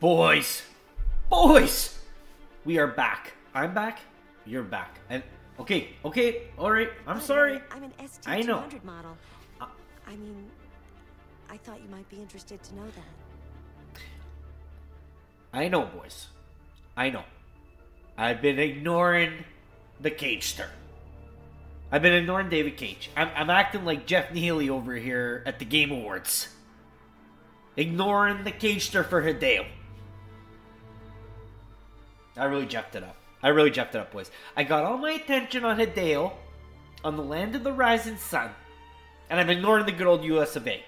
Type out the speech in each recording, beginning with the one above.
Boys! Boys! We are back. I'm back. You're back. And okay, okay, all right. I'm sorry. I'm an ST I know. 200 model. Uh, I mean, I thought you might be interested to know that. I know, boys. I know. I've been ignoring the Cagester. I've been ignoring David Cage. I'm, I'm acting like Jeff Keighley over here at the Game Awards. Ignoring the Cagester for Hideo. I really jacked it up. I really jacked it up, boys. I got all my attention on Hideo, on the land of the rising sun, and I'm ignoring the good old US of A.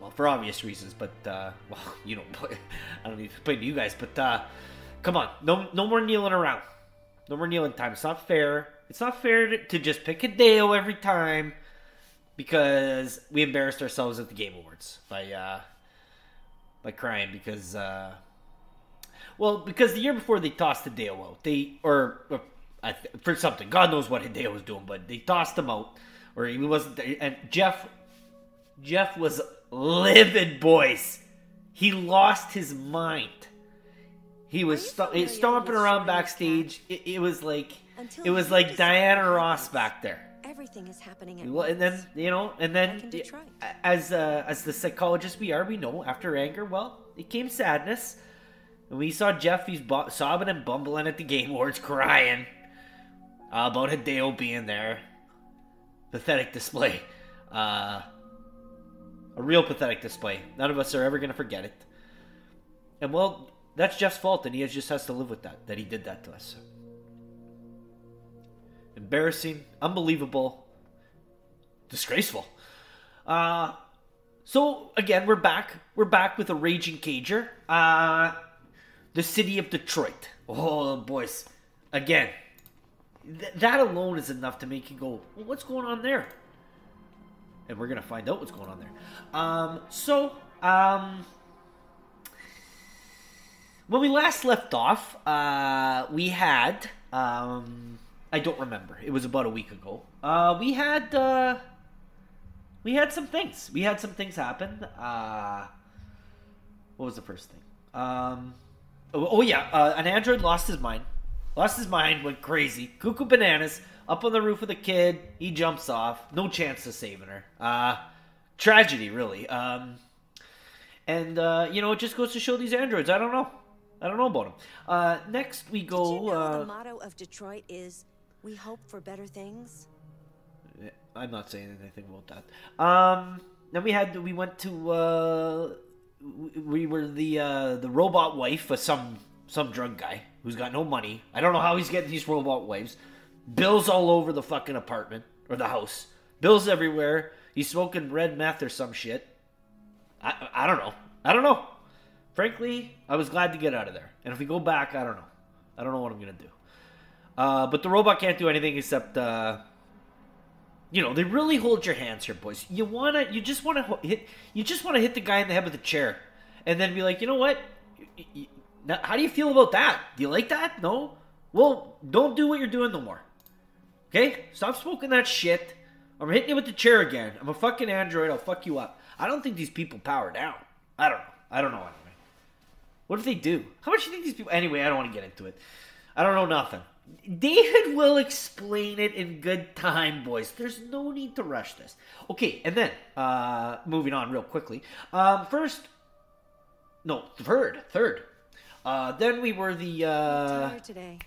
Well, for obvious reasons, but uh, well, you don't play. I don't to explain to you guys, but uh, come on, no, no more kneeling around. No more kneeling time. It's not fair. It's not fair to, to just pick Dale every time because we embarrassed ourselves at the Game Awards by uh, by crying because uh, well because the year before they tossed Hideo out. They or, or for something. God knows what Hideo was doing, but they tossed him out or he wasn't there. And Jeff Jeff was livid, boys. He lost his mind. He was Are sto- familiar stomping around backstage. It, it was like Until it was like Diana Ross back there. Everything is happening at Well, and then you know, and then as uh, as the psychologists we are, we know after anger, well, it came sadness. And we saw Jeffy's bu- sobbing and bumbling at the Game Awards, crying uh, about Hideo being there. Pathetic display. Uh, a real pathetic display. None of us are ever going to forget it. And well, that's Jeff's fault, and he just has to live with that, that he did that to us. Embarrassing, unbelievable, disgraceful. Uh, so again, we're back. We're back with a raging cager. Uh, the city of Detroit. Oh, boys, again, th- that alone is enough to make you go, well, "What's going on there?" And we're gonna find out what's going on there. Um, so, um, when we last left off, uh, we had um, I don't remember. It was about a week ago. Uh, we had uh, we had some things. We had some things happen. Uh, what was the first thing? Um, oh, oh yeah, uh, an android lost his mind. Lost his mind, went crazy, cuckoo bananas. Up on the roof of the kid, he jumps off. No chance of saving her. Uh, tragedy, really. Um, and uh, you know, it just goes to show these androids. I don't know. I don't know about them. Uh, next we go. Did you know uh, the motto of Detroit is "We hope for better things"? I'm not saying anything about that. Um, then we had we went to uh, we were the uh, the robot wife of some some drug guy who's got no money. I don't know how he's getting these robot wives. Bills all over the fucking apartment or the house. Bills everywhere. He's smoking red meth or some shit. I I don't know. I don't know. Frankly, I was glad to get out of there. And if we go back, I don't know. I don't know what I'm gonna do. Uh, but the robot can't do anything except uh, you know, they really hold your hands here, boys. You wanna, you just wanna hit, you just wanna hit the guy in the head with a chair, and then be like, you know what? How do you feel about that? Do you like that? No. Well, don't do what you're doing no more. Okay, stop smoking that shit. I'm hitting you with the chair again. I'm a fucking android. I'll fuck you up. I don't think these people power down. I don't know. I don't know anyway. What if they do? How much do you think these people? Anyway, I don't want to get into it. I don't know nothing. David will explain it in good time, boys. There's no need to rush this. Okay, and then uh moving on real quickly. Um first no, third, third. Uh then we were the uh tired today.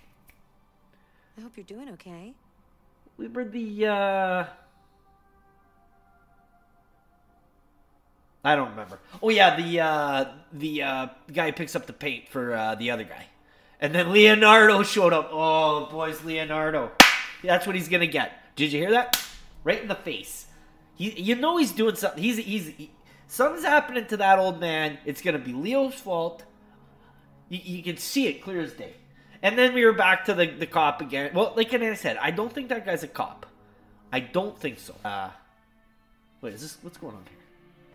I hope you're doing okay. we were the uh I don't remember. Oh yeah, the uh the uh guy who picks up the paint for uh the other guy. And then Leonardo showed up. Oh boys, Leonardo. That's what he's gonna get. Did you hear that? Right in the face. He you know he's doing something. He's he's he, something's happening to that old man. It's gonna be Leo's fault. You, you can see it clear as day. And then we were back to the, the cop again. Well, like I said, I don't think that guy's a cop. I don't think so. Uh, wait, is this what's going on here?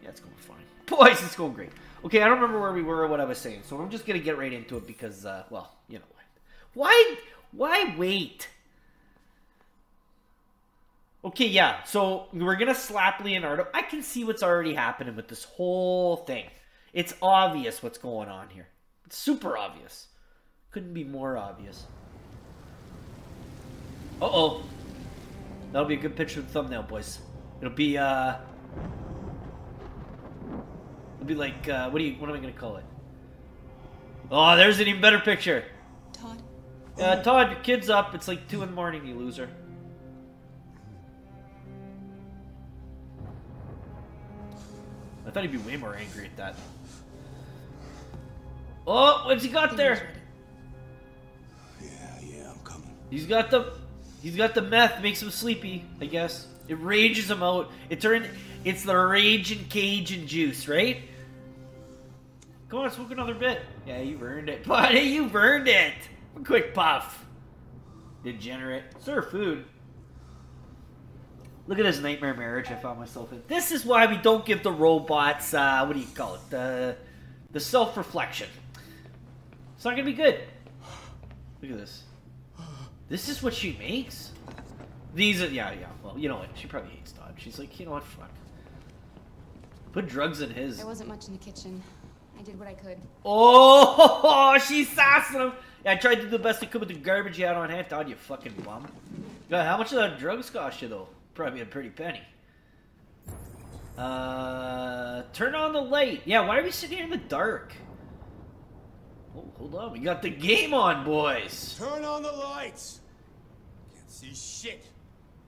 Yeah, it's going fine. Boys, it's going great. Okay, I don't remember where we were or what I was saying, so I'm just gonna get right into it because, uh, well, you know what? Why? Why wait? Okay, yeah. So we're gonna slap Leonardo. I can see what's already happening with this whole thing. It's obvious what's going on here. It's super obvious. Couldn't be more obvious. Uh oh. That'll be a good picture of the thumbnail, boys. It'll be uh It'll be like uh what do you what am I gonna call it? Oh, there's an even better picture. Todd, Uh, Todd, your kid's up. It's like two in the morning, you loser. I thought he'd be way more angry at that. Oh, what's he got there? Yeah, yeah, I'm coming. He's got the, he's got the meth. Makes him sleepy. I guess it rages him out. It turned, it's the rage and Cajun juice, right? Come on, smoke another bit. Yeah, you burned it, buddy. You burned it. A quick puff. Degenerate. Serve food. Look at this nightmare marriage I found myself in. This is why we don't give the robots, uh, what do you call it? The, the self-reflection. It's not gonna be good. Look at this. This is what she makes? These are, yeah, yeah. Well, you know what? She probably hates Todd. She's like, you know what? Fuck. Put drugs in his. There wasn't much in the kitchen. I did what I could. Oh, she's sassing him. Yeah, I tried to do the best I could with the garbage you had on hand. Todd, you fucking bum. God, how much of that drugs cost you, though? Probably a pretty penny. Uh, turn on the light. Yeah, why are we sitting here in the dark? Oh, hold on. We got the game on, boys. Turn on the lights. Can't see shit.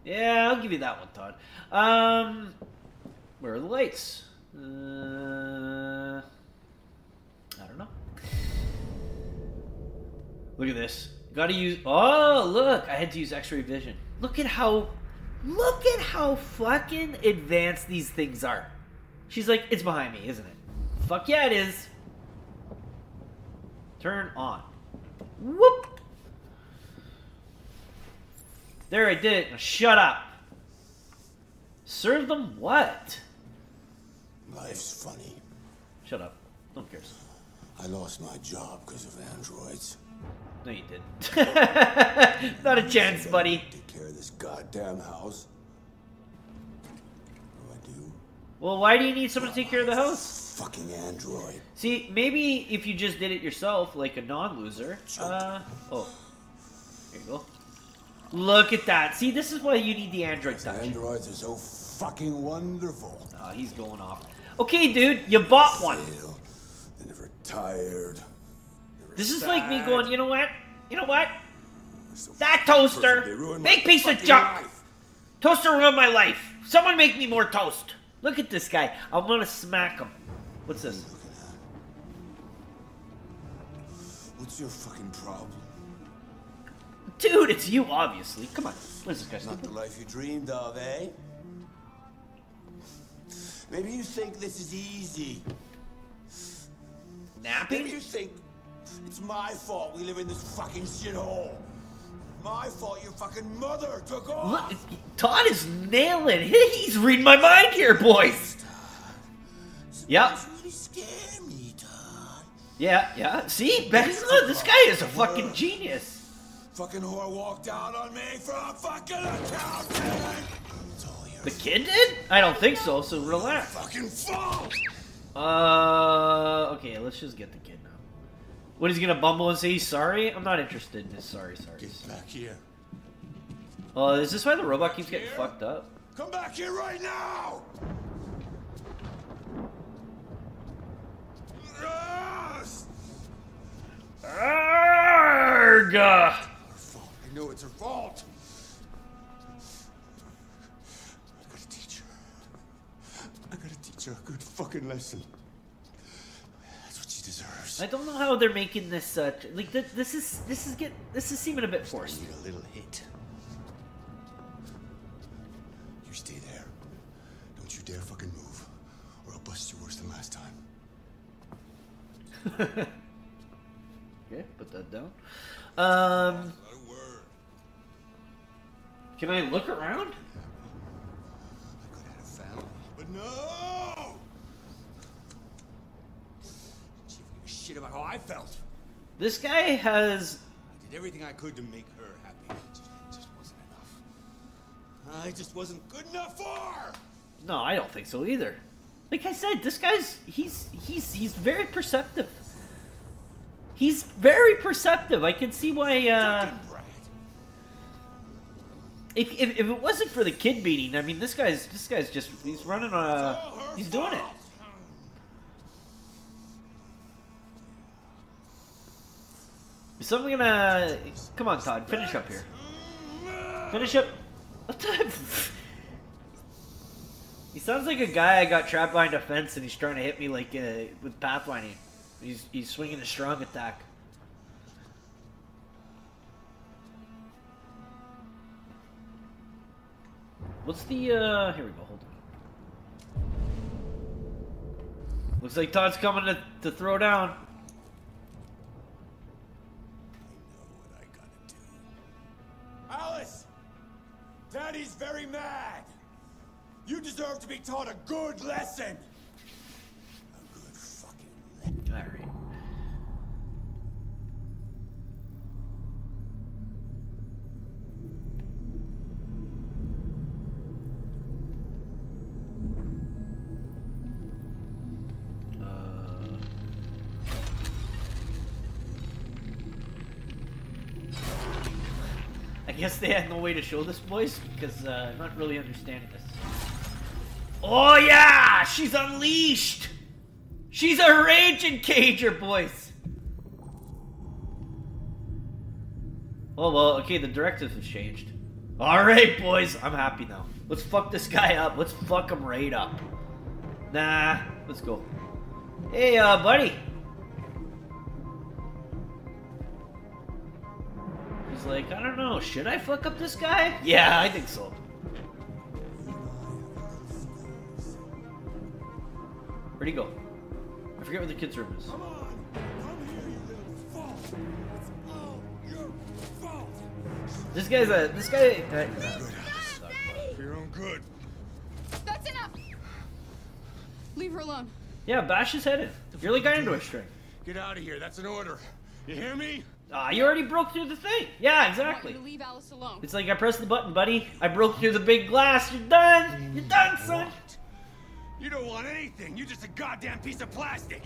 Yeah, I'll give you that one, Todd. Um, where are the lights? Uh, I don't know. Look at this. Got to use. Oh, look! I had to use X-ray vision. Look at how, look at how fucking advanced these things are. She's like, it's behind me, isn't it? Fuck yeah, it is. Turn on. Whoop. There, I did it. Now shut up. Serve them what? Life's funny. Shut up. Don't cares. I lost my job because of androids. No, you didn't. Not a chance, buddy. Take care of this goddamn house. What do I do? Well, why do you need someone to take care of the house? Fucking android. See, maybe if you just did it yourself, like a non-loser. Uh, oh, there you go. Look at that. See, this is why you need the android touch. Androids are so fucking wonderful. Oh, he's going off. Okay, dude, you bought one. Fail. Tired. This is like me going, you know what? You know what? So That toaster, perfect, they ruin my big piece of junk. life. Toaster ruined my life. Someone make me more toast. Look at this guy. I'm gonna smack him. What's this? What's your fucking problem? Dude, it's you, obviously. Come on. What is this guy? Not the life you dreamed of, eh? Maybe you think this is easy. Maybe you think it's my fault we live in this fucking shithole. My fault your fucking mother took off. Look, Todd is nailing. He's reading my mind here, boys. Yep. Really scare me, Todd. Yeah, yeah. See, Becky, look, this guy is a fucking genius. Fucking whore walked out on me for a fucking accountant. It's all your The kid did? I don't think so. So relax. fucking fault. Uh, okay. Let's just get the kid now. What is he gonna bumble and say he's sorry? I'm not interested in his sorry, sorry. Get back here. Oh, is this why the robot keeps getting Here? fucked up? Come back here right now. Arrgh! I know it's her fault. Her a good fucking lesson. That's what she deserves. I don't know how they're making this uh, like th- this is this is get this is seeming a bit forced. Need a little hit. You stay there. Don't you dare fucking move, or I'll bust you worse than last time. Okay, put that down. Um, Not a word. can I look around? I could have had a family, but no. She didn't give a shit about how I felt. This guy has I did everything I could to make her happy. It just, it just wasn't enough. I just wasn't good enough for her. no, I don't think so either. Like I said, this guy's he's he's he's very perceptive. He's very perceptive. I can see why. Uh, if, if, if it wasn't for the kid beating, I mean, this guy's this guy's just he's running on a he's doing it. Is someone gonna come on, Todd? Finish up here. Finish up. What the? he sounds like a guy I got trapped behind a fence and he's trying to hit me like uh, with pathfinding. He's he's swinging a strong attack. What's the uh? Here we go. Hold on. Looks like Todd's coming to, to throw down. Deserve to be taught a good lesson! A good fucking lesson. All right. Uh, I guess they had no way to show this, boys, because uh, I'm not really understanding this. Oh yeah, she's unleashed. She's a raging cager, boys. Oh well, okay, the directive has changed. All right, boys, I'm happy now. Let's fuck this guy up. Let's fuck him right up. Nah, let's go. Hey, uh, buddy. He's like, I don't know. Should I fuck up this guy? Yeah, I think so. Where'd he go? I forget where the kid's room is. Come on! Come here, you little fault! It's all your fault! This guy's a this guy. For your own good. That's enough! Leave her alone. yeah, bash his head in. You're like iron to a string. Get out of here, that's an order. You hear me? Ah, you already broke through the thing. Yeah, exactly. to leave Alice alone. It's like I pressed the button, buddy. I broke through the big glass. You're done. You're done, son. What? You don't want anything. You're just a goddamn piece of plastic.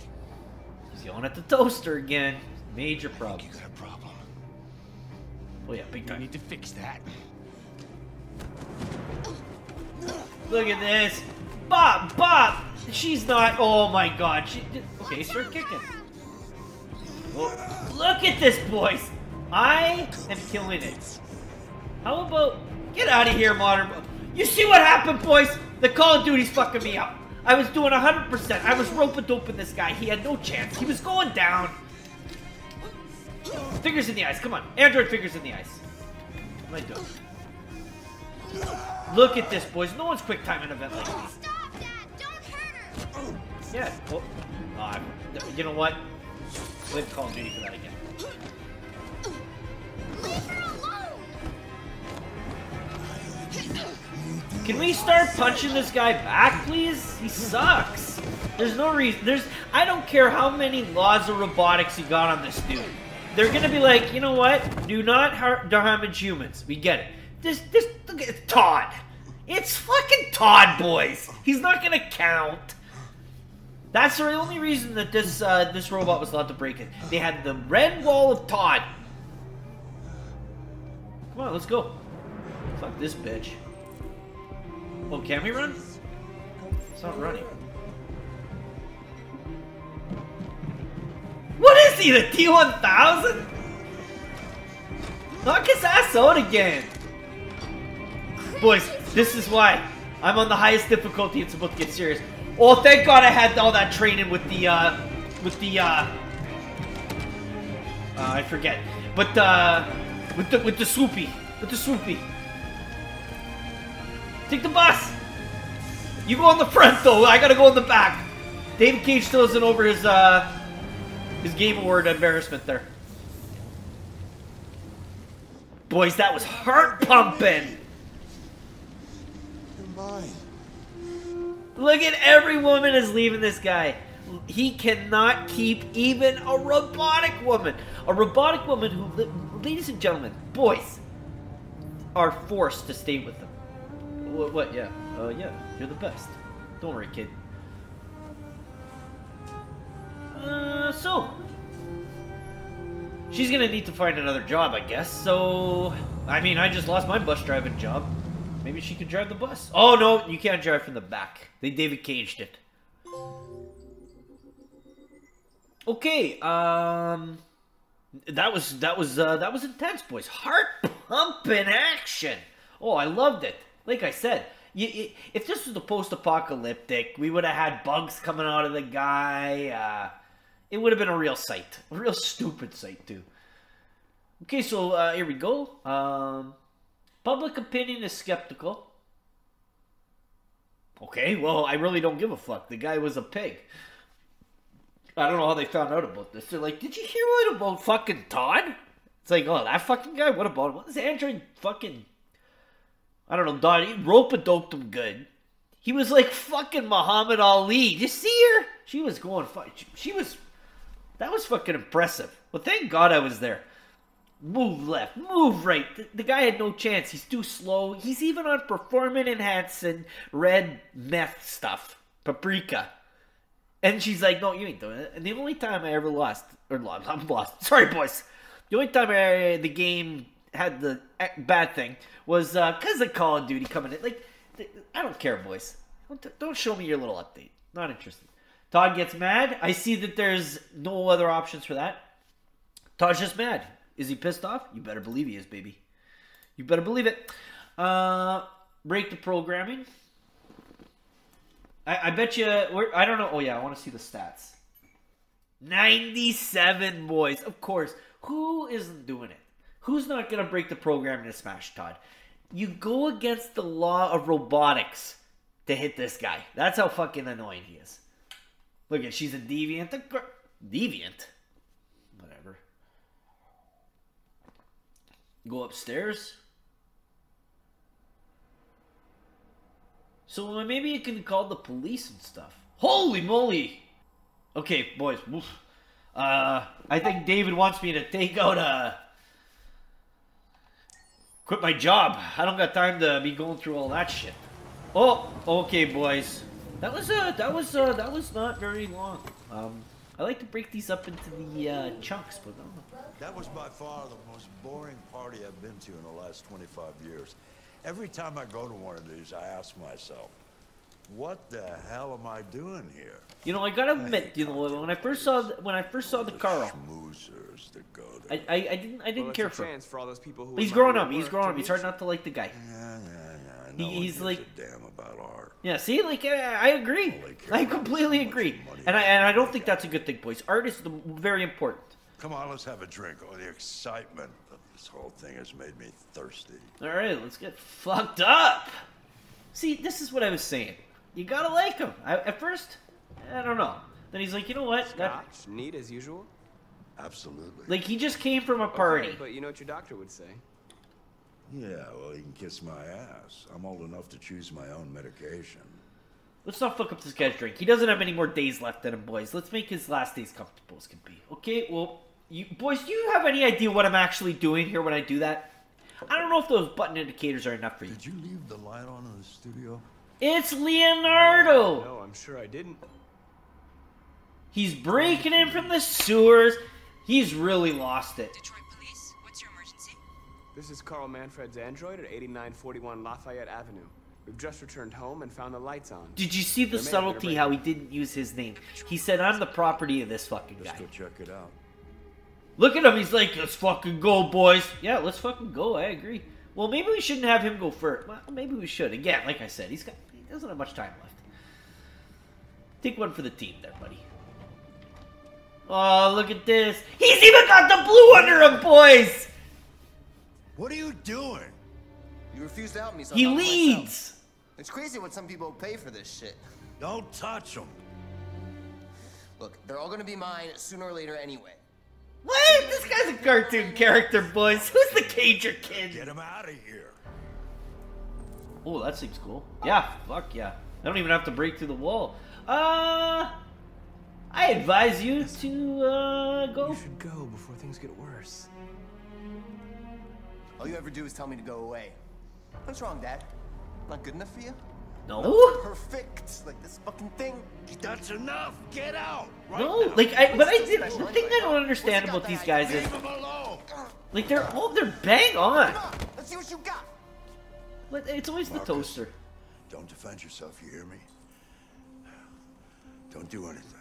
He's yelling at the toaster again. Major problem. You got a problem. Oh yeah, big You time. need to fix that. Look at this. Bob, Bob. She's not. Oh my God. She. Okay, start kicking. Oh, look at this, boys. I am killing it. How about get out of here, modern? You see what happened, boys? The Call of Duty's fucking me up. I was doing 100%. I was rope doping this guy. He had no chance. He was going down. Fingers in the eyes. Come on. Android fingers in the eyes. What am I doing? Look at this, boys. No one's quick time an event like this. Stop that! Don't hurt her! Yeah. Well, oh, I'm- you know what? Leave Call of Duty for that again. Leave her alone! Can we start punching this guy back, please? He sucks. There's no reason. There's. I don't care how many laws of robotics you got on this dude. They're gonna be like, you know what? Do not damage humans. We get it. This, this, look at Todd. It's fucking Todd, boys. He's not gonna count. That's the only reason that this uh, this robot was allowed to break it. They had the red wall of Todd. Come on, let's go. Fuck this bitch. Oh, can we run? It's not running. What is he, the T-1000? Knock his ass out again. Boys, this is why I'm on the highest difficulty. It's about to get serious. Oh, thank God I had all that training with the, uh, with the, uh, uh I forget. But, uh, with the, with the swoopy. With the swoopy. Take the bus! You go on the front though, I gotta go in the back. David Cage still isn't over his uh his game award embarrassment there. Boys, that was heart pumping! You're mine. Look at every woman is leaving this guy. He cannot keep even a robotic woman. A robotic woman who, ladies and gentlemen, boys, are forced to stay with them. What? what yeah. Uh, yeah. You're the best. Don't worry, kid. Uh, so she's gonna need to find another job, I guess. So, I mean, I just lost my bus driving job. Maybe she could drive the bus. Oh no, you can't drive from the back. They David caged it. Okay, um, that was that was uh, that was intense, boys. Heart pumping action. Oh, I loved it. Like I said, you, you, if this was the post-apocalyptic, we would have had bugs coming out of the guy. Uh, it would have been a real sight, a real stupid sight too. Okay, so uh, here we go. Um, public opinion is skeptical. Okay, well, I really don't give a fuck. The guy was a pig. I don't know how they found out about this. They're like, did you hear what about fucking Todd? It's like, oh, that fucking guy? What about him? What is Android fucking... I don't know, Don, he rope doped him good. He was like fucking Muhammad Ali. You see her? She was going, she, she was, that was fucking impressive. Well, thank God I was there. Move left, move right. The, the guy had no chance. He's too slow. He's even on performing enhancing red meth stuff. Paprika. And she's like, no, you ain't doing it. And the only time I ever lost, or lost, I'm lost. Sorry, boys. The only time I, the game had the eh, bad thing was because of Call of Duty coming in. Like, I don't care, boys. Don't, don't show me your little update. Not interested. Todd gets mad. I see that there's no other options for that. Todd's just mad. Is he pissed off? You better believe he is, baby. You better believe it. Uh, break the programming. I, I bet you. I don't know. Oh yeah, I want to see the stats. Ninety-seven boys. Of course. Who isn't doing it? Who's not gonna break the program in Smash Todd? You go against the law of robotics to hit this guy. That's how fucking annoying he is. Look at she's a deviant. A deviant. Whatever. Go upstairs. So maybe you can call the police and stuff. Holy moly! Okay, boys. Uh, I think David wants me to take out a. Quit my job. I don't got time to be going through all that shit. Oh, okay, boys. That was uh, that was uh, that was not very long. Um, I like to break these up into the uh, chunks, but. That was by far the most boring party I've been to in the last 25 years. Every time I go to one of these, I ask myself, what the hell am I doing here? You know, I gotta admit, you know, when I first saw the, when I first saw the Carl, Schmoozers that go I. I, I didn't I didn't Well, care for him. for all those people who He's growing up. He's growing up. It's hard not to like the guy. Yeah, yeah, yeah. He- No one he's like- a damn about art. Yeah, see, like I I agree. All I completely how agree, and I and I don't think that's a good thing, boys. Art is the, very important. Come on, let's have a drink. Oh, the excitement of this whole thing has made me thirsty. All right, let's get fucked up. See, this is what I was saying. You gotta like him. I, at first, I don't know. Then he's like, you know what? That, neat as usual. Absolutely. like he just came from a party. Okay, but you know what your doctor would say. Yeah, well, he can kiss my ass. I'm old enough to choose my own medication. Let's not fuck up this guy's drink. He doesn't have any more days left in him, boys. Let's make his last days comfortable as can be. Okay, well, you boys, do you have any idea what I'm actually doing here when I do that? I don't know if those button indicators are enough for you. Did you leave the light on in the studio? It's Leonardo. No, I'm sure I didn't. He's breaking in from the sewers. He's really lost it. Detroit Police, what's your emergency? This is Carl Manfred's android at 8941 Lafayette Avenue. We've just returned home and found the lights on. Did you see the There may have been a subtlety how he didn't use his name? He said, I'm the property of this fucking guy. Let's go check it out. Look at him. He's like, let's fucking go, boys. Yeah, let's fucking go. I agree. Well, maybe we shouldn't have him go first. Well, maybe we should. Again, like I said, he's got he doesn't have much time left. Take one for the team there, buddy. Oh, look at this. He's even got the blue under him, boys. What are you doing? You refuse to help me, so He I'm helping myself. leads. It's crazy what some people pay for this shit. Don't touch him. Look, they're all gonna be mine sooner or later anyway. What? This guy's a cartoon character, boys. Who's the Cager kid? Get him out of here. Oh, that seems cool. Yeah, fuck yeah. I don't even have to break through the wall. Uh, I advise you to uh go. You should go before things get worse. All you ever do is tell me to go away. What's wrong, Dad? Not good enough for you? No, Perfect. Like this fucking thing. That's enough. Get out. Right no. now. Like I, but I did. The thing I don't understand about these guys is Leave him alone. Like they're all they're bang on. Come on, let's see what you got. But it's always the toaster. Don't defend yourself, you hear me? Don't do anything.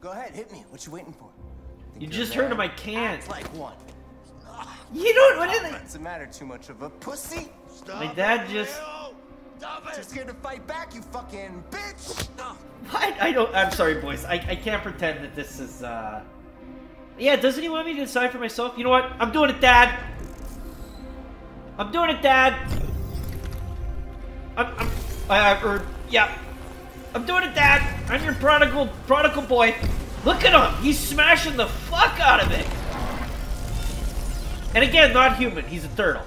Go ahead, hit me. What you waiting for? Think You just heard him, man? I can't. Act like one. You don't what is it? Doesn't matter too much of a pussy. Stop My dad just- Leo! Stop it! Just scared to fight back, you fucking bitch. What? I don't I'm sorry boys. I, I can't pretend that this is uh Yeah, doesn't he want me to decide for myself? You know what? I'm doing it, Dad! I'm doing it, Dad! I'm I'm I or er, yeah. I'm doing it, Dad! I'm your prodigal prodigal boy. Look at him! He's smashing the fuck out of it! And again, not human, he's a turtle.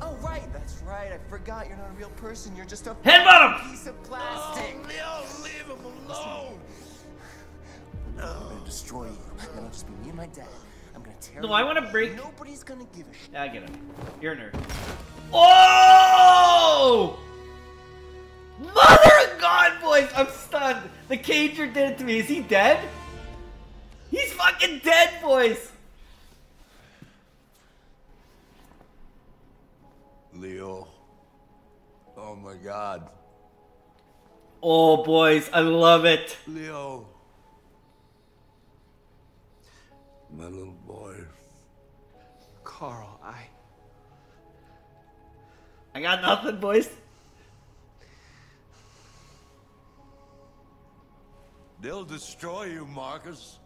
Oh right, that's right. I forgot you're not a real person. You're just a Headbutt him! piece of plastic. Oh, Leo, leave him alone! I'm gonna destroy you. Then it'll just be me and my dad. I'm gonna tear No, I wanna break- Nobody's gonna give a shit. Yeah, I get it. You're a nerd. Oh! Mother of God, boys! I'm stunned. The cager did it to me. Is he dead? He's fucking dead, boys! Leo. Oh my god. Oh, boys, I love it. Leo. My little boy. Carl, I. I got nothing, boys. They'll destroy you, Marcus.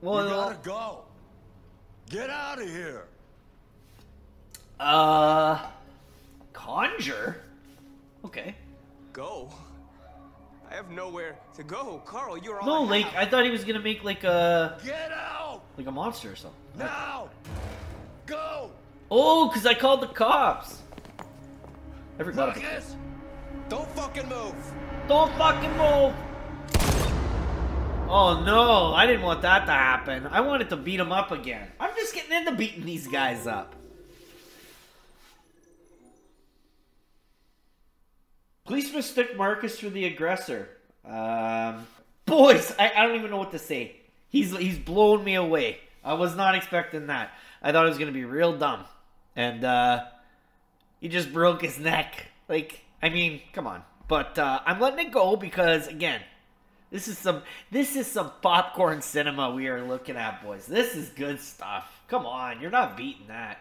Well, you gotta go. Get out of here. uh, conjure. Okay. Go? I have nowhere to go. Carl, you're all No, I like have. I thought he was gonna make like a Get out like a monster or something. now. Go, Oh, cause I called the cops. I forgot. about Marcus. Don't fucking move. Don't fucking move! Oh no, I didn't want that to happen. I wanted to beat him up again. I'm just getting into beating these guys up. Police mistook Marcus for the aggressor. Um, boys, I, I don't even know what to say. He's he's blown me away. I was not expecting that. I thought it was gonna be real dumb, and uh, he just broke his neck. Like, I mean, come on. But uh, I'm letting it go because again, this is some this is some popcorn cinema we are looking at, boys. This is good stuff. Come on, you're not beating that.